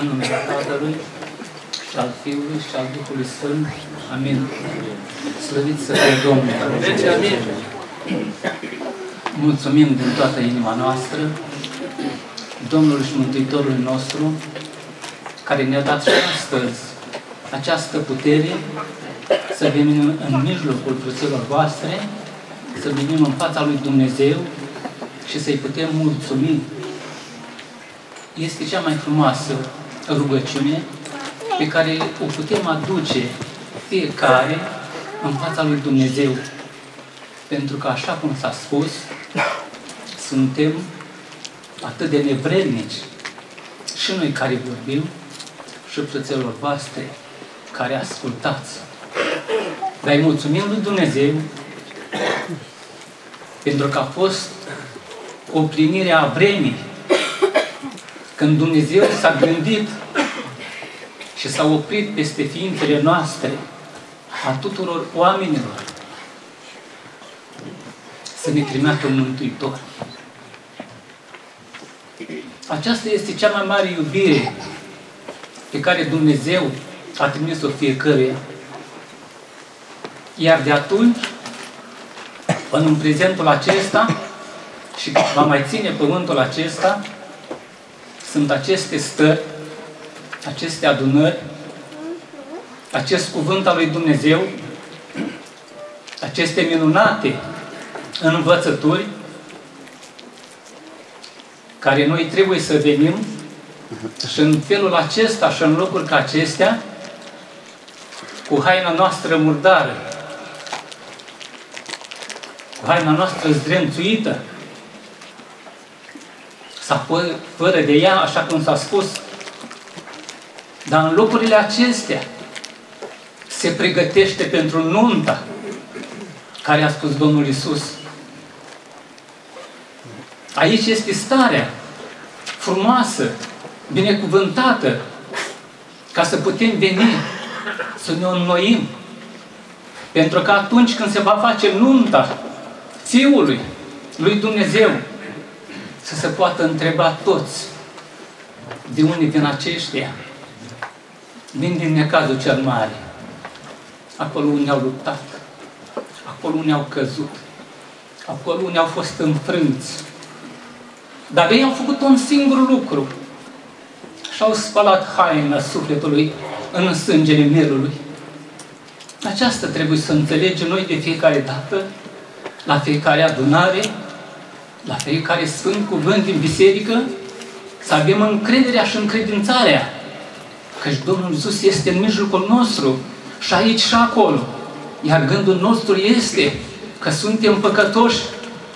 În numele Tatălui și al Fiului și al Duhului Sfânt. Amin. Slăvit să fie Domnul. Amin. Mulțumim din toată inima noastră Domnului și Mântuitorului nostru care ne-a dat și astăzi această putere să venim în mijlocul frăților voastre, să venim în fața lui Dumnezeu și să-i putem mulțumi. Este cea mai frumoasă rugăciune pe care o putem aduce fiecare în fața lui Dumnezeu. Pentru că, așa cum s-a spus, suntem atât de nevrednici și noi care vorbim și frățelor voastre care ascultați. Dar îi mulțumim lui Dumnezeu pentru că a fost o plinire a vremii când Dumnezeu s-a gândit și s-a oprit peste ființele noastre a tuturor oamenilor să ne trimeată un Mântuitor. Aceasta este cea mai mare iubire pe care Dumnezeu a trimis-o fiecăruia. Iar de atunci, până în prezentul acesta, și va mai ține pământul acesta, sunt aceste stări, aceste adunări, acest cuvânt al lui Dumnezeu, aceste minunate învățături, care noi trebuie să venim și în felul acesta și în locuri ca acestea, cu haina noastră murdară, cu haina noastră zdrențuită, sau fără de ea, așa cum s-a spus, dar în locurile acestea se pregătește pentru nunta care a spus Domnul Isus. Aici este starea frumoasă, binecuvântată, ca să putem veni, să ne înnoim. Pentru că atunci când se va face nunta Fiului lui Dumnezeu, să se poată întreba toți de unde vin aceștia. Vin din necazul cel mare. Acolo unde au luptat. Acolo unde au căzut. Acolo unde au fost înfrânți. Dar ei au făcut un singur lucru. Și-au spălat haina sufletului în sângele mielului. Aceasta trebuie să înțelegem noi de fiecare dată, la fiecare adunare, la fiecare Sfânt Cuvânt din Biserică, să avem încrederea și încredințarea căci Domnul Iisus este în mijlocul nostru și aici și acolo. Iar gândul nostru este că suntem păcătoși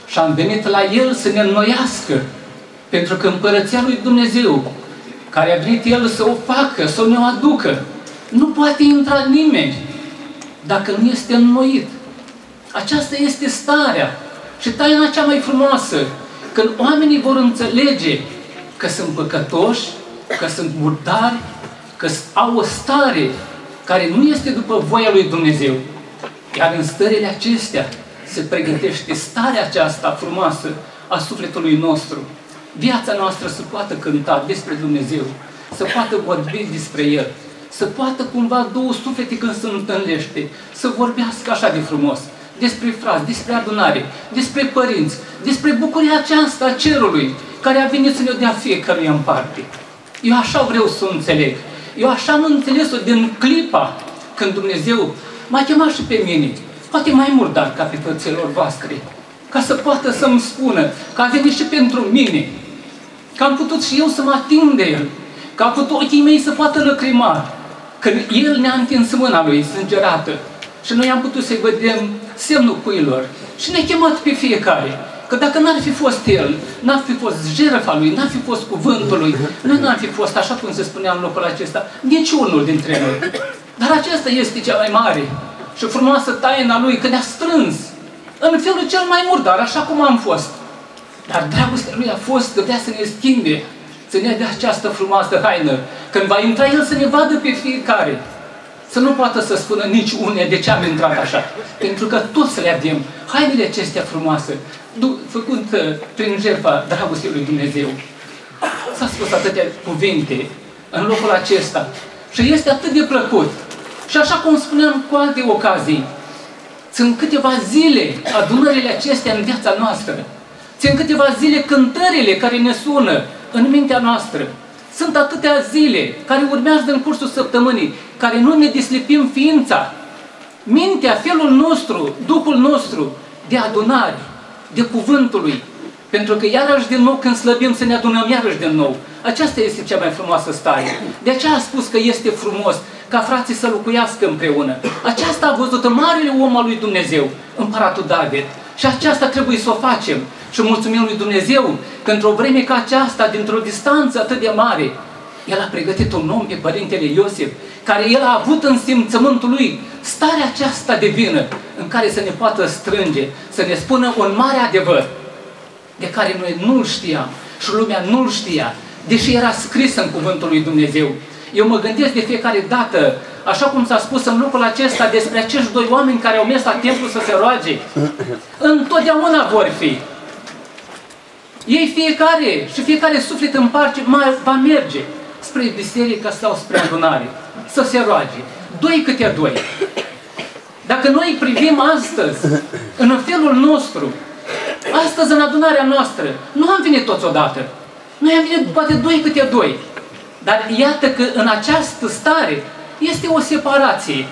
și am venit la El să ne înnoiască. Pentru că împărăția lui Dumnezeu, care a venit El să o facă, să ne o aducă, nu poate intra nimeni dacă nu este înnoit. Aceasta este starea și taina cea mai frumoasă, când oamenii vor înțelege că sunt păcătoși, că sunt murdari, că au o stare care nu este după voia lui Dumnezeu. Iar în stările acestea se pregătește starea aceasta frumoasă a sufletului nostru. Viața noastră să poată cânta despre Dumnezeu, să poată vorbi despre El, să poată cumva două suflete când se întâlnește, să vorbească așa de frumos despre frați, despre adunare, despre părinți, despre bucuria aceasta a cerului, care a venit să ne dea fiecăruia în parte. Eu așa vreau să o înțeleg. Eu așa am înțeles-o din clipa când Dumnezeu m-a chemat și pe mine, poate mai mult dar ca pe fățelor voastre, ca să poată să-mi spună că a venit și pentru mine, că am putut și eu să mă ating de El, că a putut ochii mei să poată lăcrima, când El ne-a întins mâna Lui sângerată și noi am putut să-i vedem semnul cuilor și ne-a chemat pe fiecare. Că dacă n-ar fi fost El, n-ar fi fost jertfa Lui, n-ar fi fost cuvântul Lui, noi n-ar fi fost, așa cum se spunea în locul acesta, niciunul dintre noi. Dar aceasta este cea mai mare și frumoasă taina Lui, că ne-a strâns în felul cel mai murdar, așa cum am fost. Dar dragostea Lui a fost că vrea să ne schimbe, să ne dea această frumoasă haină. Când va intra El să ne vadă pe fiecare, să nu poată să spună nici une de ce am intrat așa. Pentru că toți le avem. Hainele acestea frumoase, făcând uh, prin jertfa dragostei lui Dumnezeu. S-a spus atâtea cuvinte în locul acesta. Și este atât de plăcut. Și așa cum spuneam cu alte ocazii, sunt câteva zile adunările acestea în viața noastră. Sunt câteva zile cântările care ne sună în mintea noastră. Sunt atâtea zile care urmează în cursul săptămânii, care nu ne dislipim ființa, mintea, felul nostru, Duhul nostru de adunare, de cuvântul lui. Pentru că iarăși din nou când slăbim să ne adunăm iarăși din nou. Aceasta este cea mai frumoasă stare. De aceea a spus că este frumos ca frații să locuiască împreună. Aceasta a văzut în marele om al lui Dumnezeu, împăratul David. Și aceasta trebuie să o facem. Și mulțumim lui Dumnezeu că într-o vreme ca aceasta, dintr-o distanță atât de mare, El a pregătit un om pe Părintele Iosif, care El a avut în simțământul lui starea aceasta de vină, în care să ne poată strânge, să ne spună un mare adevăr, de care noi nu-l știam și lumea nu-l știa, deși era scris în Cuvântul lui Dumnezeu. Eu mă gândesc de fiecare dată, așa cum s-a spus în locul acesta despre acești doi oameni care au mers la templu să se roage, întotdeauna vor fi. Ei fiecare și fiecare suflet în parte va merge spre biserică sau spre adunare, să se roage. Doi câte doi. Dacă noi privim astăzi, în felul nostru, astăzi în adunarea noastră, nu am venit toți odată. Noi am venit poate doi câte doi. Dar iată că în această stare este o separație.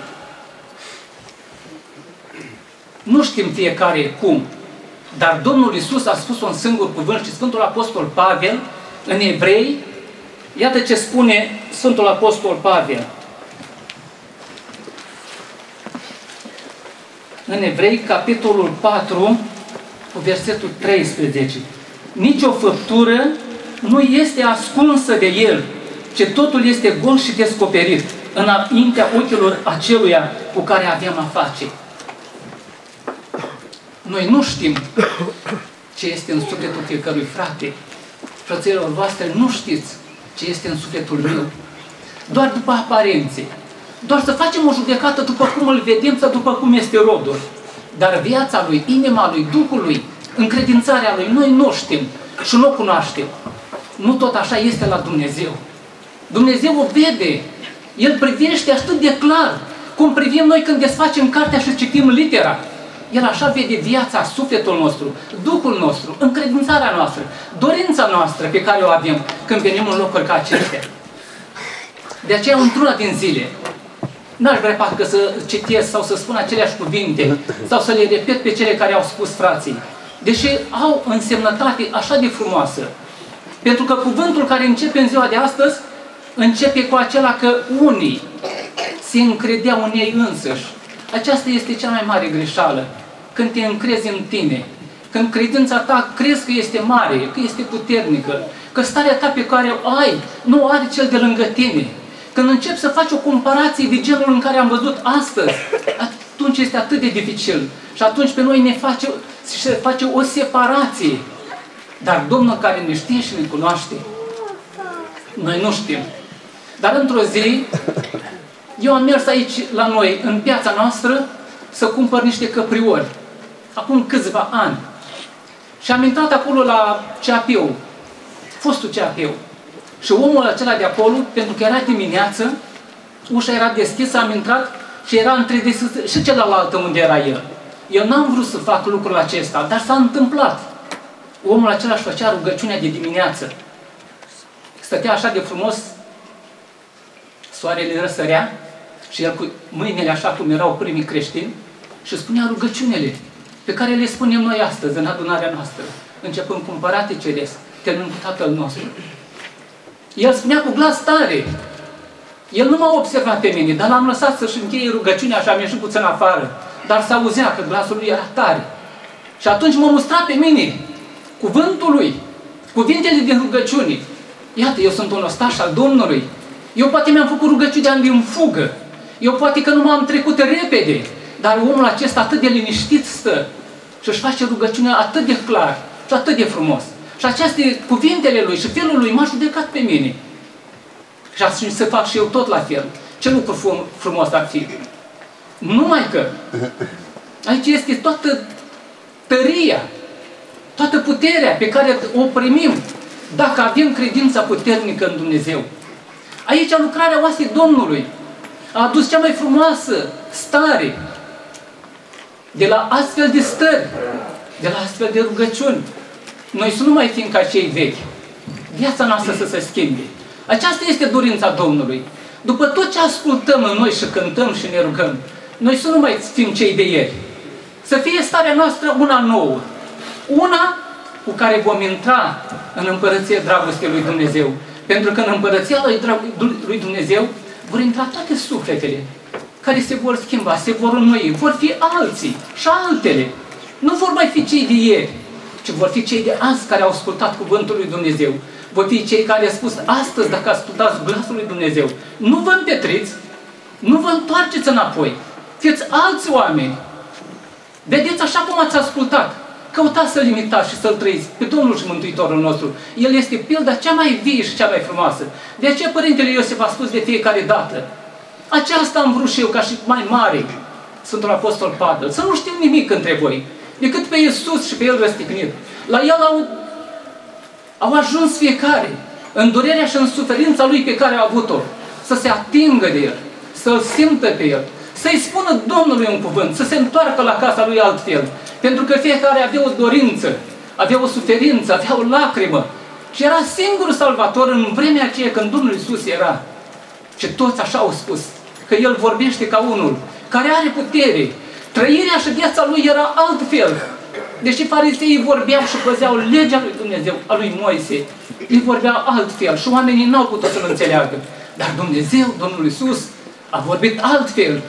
Nu știm fiecare cum, dar Domnul Isus a spus un singur cuvânt și Sfântul Apostol Pavel în Evrei, iată ce spune Sfântul Apostol Pavel. În Evrei, capitolul 4, cu versetul 13. Nici o făptură nu este ascunsă de el, ce totul este gol și descoperit înaintea ochilor aceluia cu care avem a face. Noi nu știm ce este în sufletul fiecărui frate. Frăților voastre, nu știți ce este în sufletul meu. Doar după aparențe. Doar să facem o judecată după cum îl vedem sau după cum este rodul. Dar viața lui, inima lui, Duhul lui, încredințarea lui, noi nu știm și nu o cunoaștem. Nu tot așa este la Dumnezeu. Dumnezeu o vede. El privește atât de clar cum privim noi când desfacem cartea și citim litera. El așa vede viața, sufletul nostru, Duhul nostru, încredințarea noastră, dorința noastră pe care o avem când venim în locuri ca acestea. De aceea, într-una din zile, n-aș vrea parcă să citesc sau să spun aceleași cuvinte sau să le repet pe cele care au spus frații, deși au însemnătate așa de frumoasă. Pentru că cuvântul care începe în ziua de astăzi începe cu acela că unii se încredeau în ei însăși. Aceasta este cea mai mare greșeală. Când te încrezi în tine, când credința ta crezi că este mare, că este puternică, că starea ta pe care o ai nu are cel de lângă tine. Când începi să faci o comparație de genul în care am văzut astăzi, atunci este atât de dificil. Și atunci pe noi ne face, se face o separație. Dar Domnul care ne știe și ne cunoaște, noi nu știm. Dar într-o zi, eu am mers aici la noi, în piața noastră, să cumpăr niște căpriori. Acum câțiva ani. Și am intrat acolo la CAP-ul, fostul CAP-ul. Și omul acela de acolo, pentru că era dimineață, ușa era deschisă, am intrat și era între deschis și celălalt unde era el. Eu n-am vrut să fac lucrul acesta, dar s-a întâmplat. Omul acela își făcea rugăciunea de dimineață. Stătea așa de frumos soarele răsărea și el cu mâinile așa cum erau primii creștini și spunea rugăciunile pe care le spunem noi astăzi în adunarea noastră, începând cu împărate ceresc, terminând cu Tatăl nostru. El spunea cu glas tare. El nu m-a observat pe mine, dar l-am lăsat să-și încheie rugăciunea și am ieșit puțin afară. Dar s auzea că glasul lui era tare. Și atunci m-a mustrat pe mine cuvântul lui, cuvintele din rugăciune. Iată, eu sunt un ostaș al Domnului. Eu poate mi-am făcut rugăciunea în fugă. Eu poate că nu m-am trecut repede. Dar omul acesta atât de liniștit stă și își face rugăciunea atât de clar și atât de frumos. Și aceste cuvintele lui și felul lui m-a judecat pe mine. Și atunci să fac și eu tot la fel. Ce lucru frumos ar fi. Numai că aici este toată tăria, toată puterea pe care o primim dacă avem credința puternică în Dumnezeu. Aici lucrarea oasei Domnului a adus cea mai frumoasă stare de la astfel de stări, de la astfel de rugăciuni. Noi să nu mai fim ca cei vechi. Viața noastră să se schimbe. Aceasta este dorința Domnului. După tot ce ascultăm în noi și cântăm și ne rugăm, noi să nu mai fim cei de ieri. Să fie starea noastră una nouă. Una cu care vom intra în împărăția dragostei lui Dumnezeu. Pentru că în împărăția lui Dumnezeu vor intra toate sufletele care se vor schimba, se vor înnoi, vor fi alții și altele. Nu vor mai fi cei de ieri, ci vor fi cei de azi care au ascultat cuvântul lui Dumnezeu. Vor fi cei care au spus astăzi, dacă ascultați glasul lui Dumnezeu, nu vă împetriți, nu vă întoarceți înapoi. Fiți alți oameni. Vedeți așa cum ați ascultat. Căutați să-L imitați și să-L trăiți pe Domnul și Mântuitorul nostru. El este pilda cea mai vie și cea mai frumoasă. De aceea Părintele Iosif a spus de fiecare dată. Aceasta am vrut și eu ca și mai mare, Sfântul Apostol Pavel, să nu știu nimic între voi, decât pe Iisus și pe El răstignit. La El au, au ajuns fiecare, în durerea și în suferința Lui pe care a avut-o, să se atingă de El, să-L simtă pe El, să-i spună Domnului un cuvânt, să se întoarcă la casa Lui altfel. Pentru că fiecare avea o dorință, avea o suferință, avea o lacrimă. Și era singurul salvator în vremea aceea când Domnul Iisus era. Și toți așa au spus, că El vorbește ca unul care are putere. Trăirea și viața Lui era altfel. Deși fariseii vorbeau și păzeau legea lui Dumnezeu, a lui Moise, ei vorbeau altfel și oamenii n-au putut să-L înțeleagă. Dar Dumnezeu, Domnul Iisus, a vorbit altfel.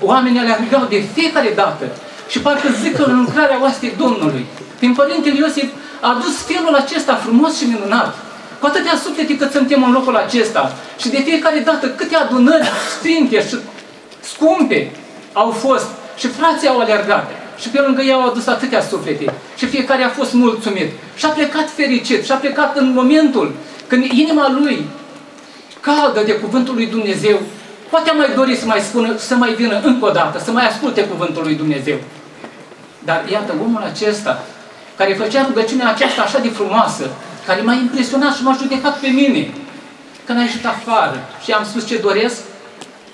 Oamenii alergau de fiecare dată și parcă zic că în lucrarea oastei Domnului, prin Părintele Iosif, a adus felul acesta frumos și minunat. Cu atâtea suflete cât suntem în locul acesta și de fiecare dată câte adunări strinte și scumpe au fost și frații au alergat și pe lângă ei au adus atâtea suflete și fiecare a fost mulțumit și a plecat fericit și a plecat în momentul când inima lui caldă de cuvântul lui Dumnezeu poate a mai dori să mai spună, să mai vină încă o dată, să mai asculte cuvântul lui Dumnezeu. Dar iată, omul acesta, care făcea rugăciunea aceasta așa de frumoasă, care m-a impresionat și m-a judecat pe mine, când a ieșit afară și am spus ce doresc,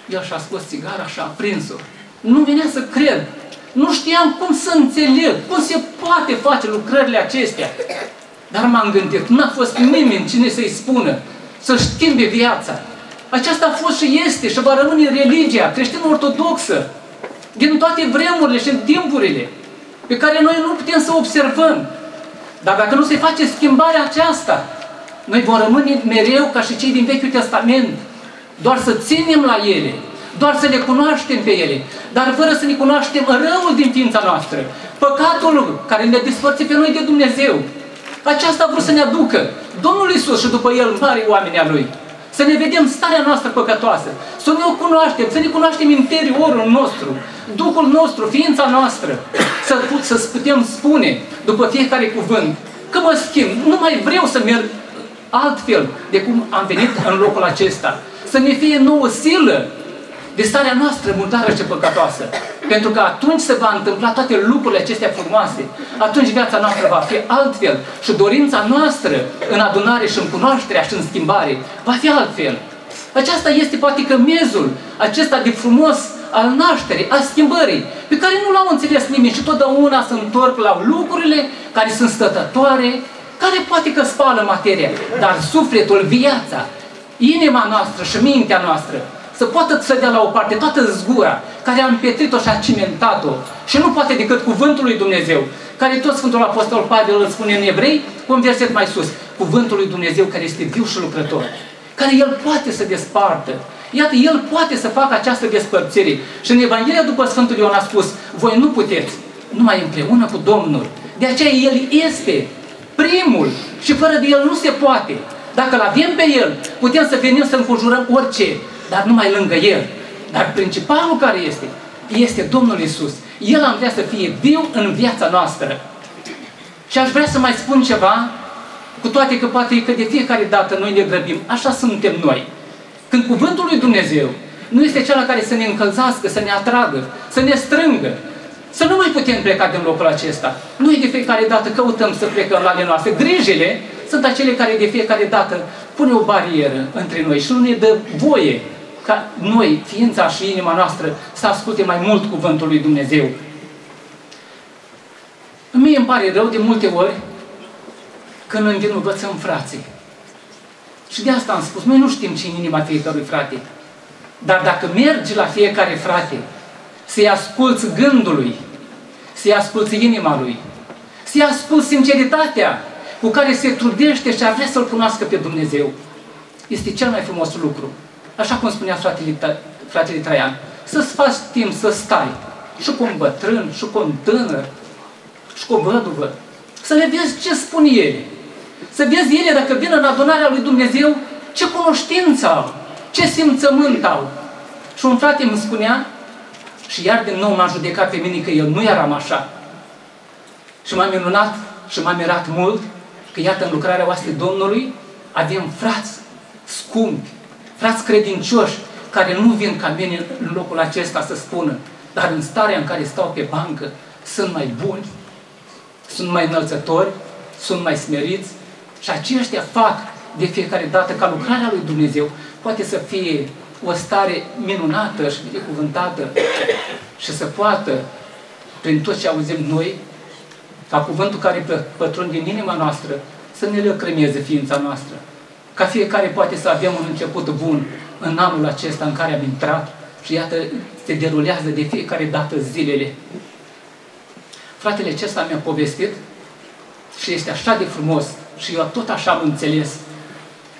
el și-a scos țigara și a prins-o. Nu venea să cred. Nu știam cum să înțeleg, cum se poate face lucrările acestea. Dar m-am gândit, nu a fost nimeni cine să-i spună, să schimbe viața. Aceasta a fost și este și va rămâne religia creștin-ortodoxă din toate vremurile și în timpurile pe care noi nu putem să observăm. Dar dacă nu se face schimbarea aceasta, noi vom rămâne mereu ca și cei din Vechiul Testament, doar să ținem la ele, doar să le cunoaștem pe ele, dar fără să ne cunoaștem răul din ființa noastră, păcatul care ne despărțe pe noi de Dumnezeu. Aceasta a vrut să ne aducă Domnul Isus și după El mari oameni a Lui. Să ne vedem starea noastră păcătoasă, să ne o cunoaștem, să ne cunoaștem interiorul nostru, Duhul nostru, ființa noastră, să, să putem spune după fiecare cuvânt că mă schimb, nu mai vreau să merg altfel de cum am venit în locul acesta. Să ne fie nouă silă de starea noastră murdară și păcătoasă. Pentru că atunci se va întâmpla toate lucrurile acestea frumoase. Atunci viața noastră va fi altfel. Și dorința noastră în adunare și în cunoașterea și în schimbare va fi altfel. Aceasta este poate că mezul acesta de frumos al nașterii, al schimbării, pe care nu l-au înțeles nimeni și totdeauna se întorc la lucrurile care sunt stătătoare, care poate că spală materia, dar sufletul, viața, inima noastră și mintea noastră să poată să dea la o parte toată zgura care a împietrit-o și a cimentat-o și nu poate decât cuvântul lui Dumnezeu, care tot Sfântul Apostol Pavel îl spune în evrei, cu un verset mai sus, cuvântul lui Dumnezeu care este viu și lucrător, care El poate să despartă. Iată, El poate să facă această despărțire. Și în Evanghelia după Sfântul Ioan a spus, voi nu puteți, numai împreună cu Domnul. De aceea El este primul și fără de El nu se poate. Dacă îl avem pe El, putem să venim să încurjurăm orice, dar numai lângă El. Dar principalul care este, este Domnul Isus. El am vrea să fie viu în viața noastră. Și aș vrea să mai spun ceva, cu toate că poate că de fiecare dată noi ne grăbim. Așa suntem noi. Când cuvântul lui Dumnezeu nu este cel care să ne încălzească, să ne atragă, să ne strângă, să nu mai putem pleca din locul acesta. Noi de fiecare dată căutăm să plecăm la ale noastre. Grijile sunt acele care de fiecare dată pune o barieră între noi și nu ne dă voie ca noi, ființa și inima noastră, să asculte mai mult cuvântul lui Dumnezeu. Mie îmi pare rău de multe ori când învinovățăm frații. Și de asta am spus, noi nu știm ce în inima fiecărui frate. Dar dacă mergi la fiecare frate, să-i asculți gândului, să-i asculți inima lui, să-i asculți sinceritatea cu care se trudește și ar vrea să-L cunoască pe Dumnezeu, este cel mai frumos lucru. Așa cum spunea fratele, fratele Traian, să-ți faci timp să stai și cu un bătrân, și cu un tânăr, și cu o văduvă, să le vezi ce spun ele. Să vezi ele dacă vin în adunarea lui Dumnezeu, ce cunoștință au, ce simțământ au. Și un frate îmi spunea, și iar din nou m-a judecat pe mine că eu nu eram așa. Și m-am minunat și m-am mirat mult că iată în lucrarea oastră Domnului avem frați scumpi, frați credincioși, care nu vin ca mine în locul acesta să spună, dar în starea în care stau pe bancă, sunt mai buni, sunt mai înălțători, sunt mai smeriți și aceștia fac de fiecare dată ca lucrarea lui Dumnezeu poate să fie o stare minunată și binecuvântată și să poată, prin tot ce auzim noi, ca cuvântul care pătrunde din inima noastră, să ne lăcrămeze ființa noastră. Ca fiecare poate să avem un început bun în anul acesta în care am intrat și iată, se derulează de fiecare dată zilele. Fratele acesta mi-a povestit și este așa de frumos și eu tot așa am înțeles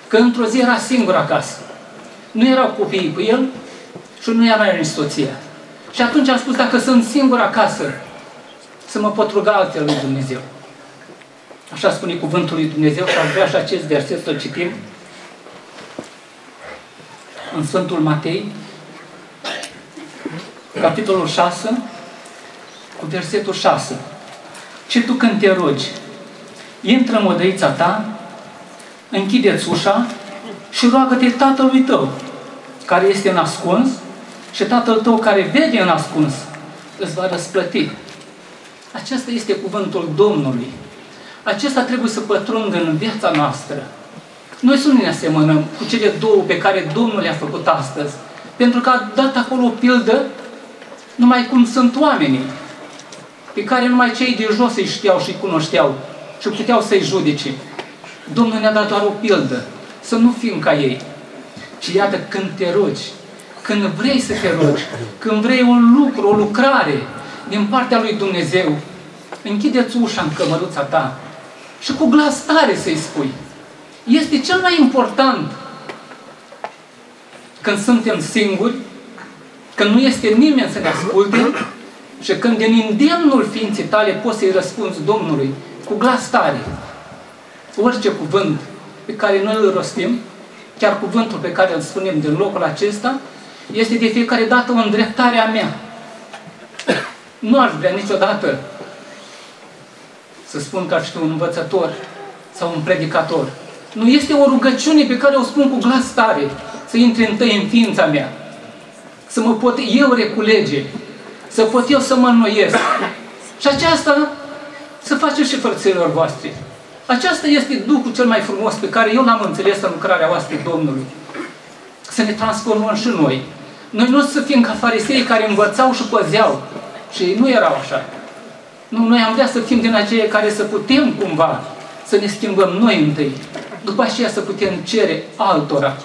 că într-o zi era singur acasă. Nu erau copiii cu el și nu era nici soția. Și atunci am spus, dacă sunt singur acasă, să mă pot ruga altele lui Dumnezeu. Așa spune cuvântul lui Dumnezeu și aș vrea și acest verset să-l citim în Sfântul Matei, capitolul 6, cu versetul 6. Ce tu când te rogi, intră în odăița ta, închideți ușa și roagă-te tatălui tău, care este în ascuns, și tatăl tău care vede în ascuns, îți va răsplăti. Acesta este cuvântul Domnului. Acesta trebuie să pătrundă în viața noastră. Noi să nu ne asemănăm cu cele două pe care Domnul le-a făcut astăzi. Pentru că a dat acolo o pildă numai cum sunt oamenii, pe care numai cei de jos îi știau și îi cunoșteau și puteau să-i judece. Domnul ne-a dat doar o pildă, să nu fim ca ei. Ci iată, când te rogi, când vrei să te rogi, când vrei un lucru, o lucrare din partea lui Dumnezeu, închideți ușa în cămăruța ta și cu glas tare să-i spui. Este cel mai important când suntem singuri, când nu este nimeni să ne asculte și când din îndemnul ființei tale poți să-i răspunzi Domnului cu glas tare. Orice cuvânt pe care noi îl rostim, chiar cuvântul pe care îl spunem din locul acesta, este de fiecare dată o îndreptare a mea. Nu aș vrea niciodată să spun că aș fi un învățător sau un predicator. Nu este o rugăciune pe care o spun cu glas tare, să intre întâi în ființa mea, să mă pot eu reculege, să pot eu să mă înnoiesc. Și aceasta să faceți și frăților voastre. Aceasta este Duhul cel mai frumos pe care eu l-am înțeles în lucrarea voastră Domnului. Să ne transformăm și noi. Noi nu să fim ca farisei care învățau și păzeau. Și ei nu erau așa. Nu, noi am vrea să fim din aceia care să putem cumva să ne schimbăm noi întâi. După aceea să putem cere altora.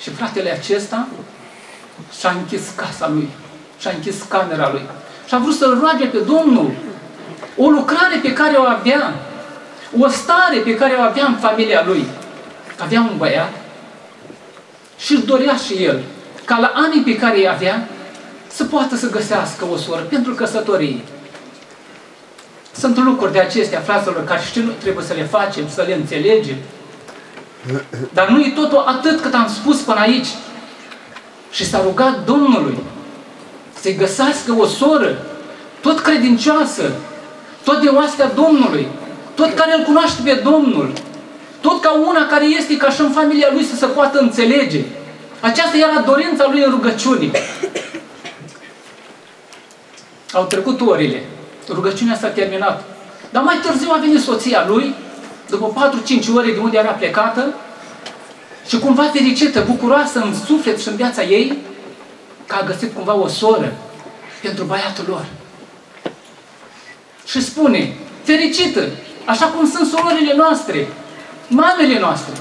Și fratele acesta și-a închis casa lui. Și-a închis camera lui. Și a vrut să-L roage pe Domnul. O lucrare pe care o avea. O stare pe care o avea în familia lui. Avea un băiat și își dorea și el ca la anii pe care îi avea să poată să găsească o soră pentru căsătorie. Sunt lucruri de acestea, fraților, care știu trebuie să le facem, să le înțelegem. Dar nu e totul atât cât am spus până aici. Și s-a rugat Domnului să-i găsească o soră, tot credincioasă, tot de oastea Domnului, tot care îl cunoaște pe Domnul, tot ca una care este ca și în familia lui să se poată înțelege. Aceasta era dorința lui în rugăciune. Au trecut orele. Rugăciunea s-a terminat. Dar mai târziu a venit soția lui, după 4-5 ore de unde era plecată, Și cumva fericită, bucuroasă în suflet și în viața ei, că a găsit cumva o soră pentru băiatul lor. Și spune, fericită, așa cum sunt surorile noastre, mamele noastre,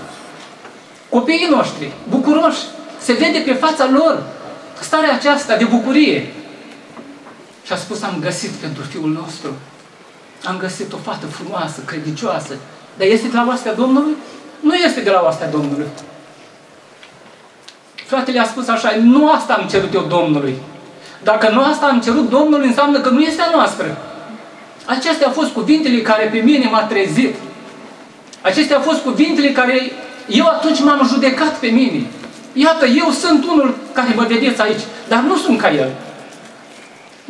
copiii noștri, bucuroși, se vede pe fața lor starea aceasta de bucurie. Și a spus, am găsit pentru fiul nostru, am găsit o fată frumoasă, credincioasă, dar este de la oastea Domnului? Nu este de la oastea Domnului. Fratele a spus așa, nu asta am cerut eu Domnului. Dacă nu asta am cerut Domnului, înseamnă că nu este a noastră. Acestea au fost cuvintele care pe mine m-a trezit. Acestea au fost cuvintele care eu atunci m-am judecat pe mine. Iată, eu sunt unul care mă vedeți aici, dar nu sunt ca el.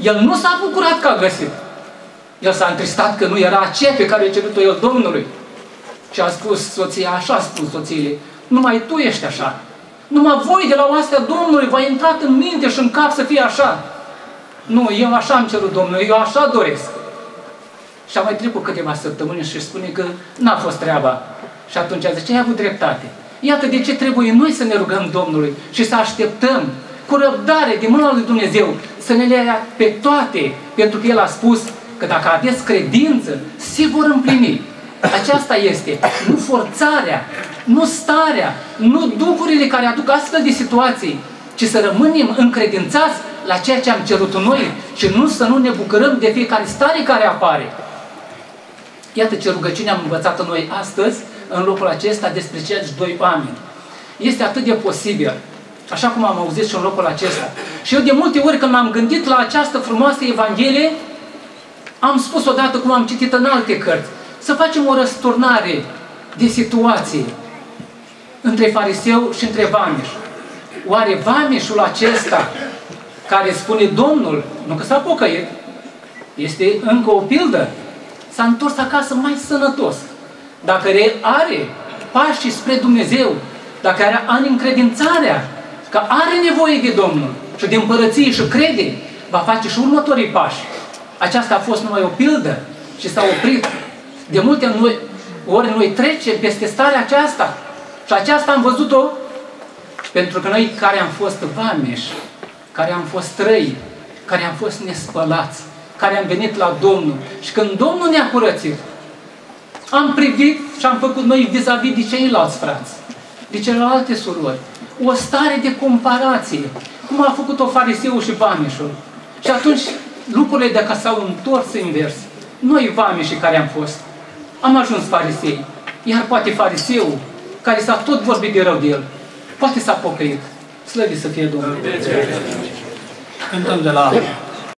El nu s-a bucurat că a găsit. El s-a întristat că nu era aceea pe care a cerut-o el Domnului. Și a spus soția, așa a spus soțiile, numai tu ești așa. Numai voi de la oastea Domnului v-a intrat în minte și în cap să fie așa. Nu, eu așa am cerut Domnului, eu așa doresc. Și a mai trecut câteva săptămâni și spune că n-a fost treaba. Și atunci a zis, ai avut dreptate. Iată de ce trebuie noi să ne rugăm Domnului și să așteptăm cu răbdare din mâna lui Dumnezeu să ne le ia pe toate, pentru că El a spus că dacă aveți credință, se vor împlini. Aceasta este, nu forțarea, nu starea, nu duhurile care aduc astfel de situații, ci să rămânem încredințați la ceea ce am cerut noi și nu să nu ne bucurăm de fiecare stare care apare. Iată ce rugăciune am învățat noi astăzi în locul acesta despre cei doi oameni. Este atât de posibil, așa cum am auzit și în locul acesta. Și eu de multe ori când m-am gândit la această frumoasă Evanghelie, am spus odată cum am citit în alte cărți, să facem o răsturnare de situație între fariseu și între vameș. Oare vameșul acesta care spune Domnul, nu că s-a pocăit, este încă o pildă, s-a întors acasă mai sănătos. Dacă are pași spre Dumnezeu, dacă are, are încredințarea că are nevoie de Domnul și de împărăție și crede, va face și următorii pași. Aceasta a fost numai o pildă și s-a oprit. De multe noi, ori noi trecem peste starea aceasta. Și aceasta am văzut-o pentru că noi care am fost vameși, care am fost trăi, care am fost nespălați, care am venit la Domnul și când Domnul ne-a curățit, am privit și am făcut noi vis-a-vis de ceilalți frați, de celelalte surori, o stare de comparație, cum a făcut-o fariseul și vameșul. Și atunci lucrurile de acasă s-au întors invers. Noi vameșii care am fost, am ajuns farisei, iar poate fariseul, care s-a tot vorbit de rău de el, poate s-a pocăit. Slăvit să fie Domnul. Cântăm de la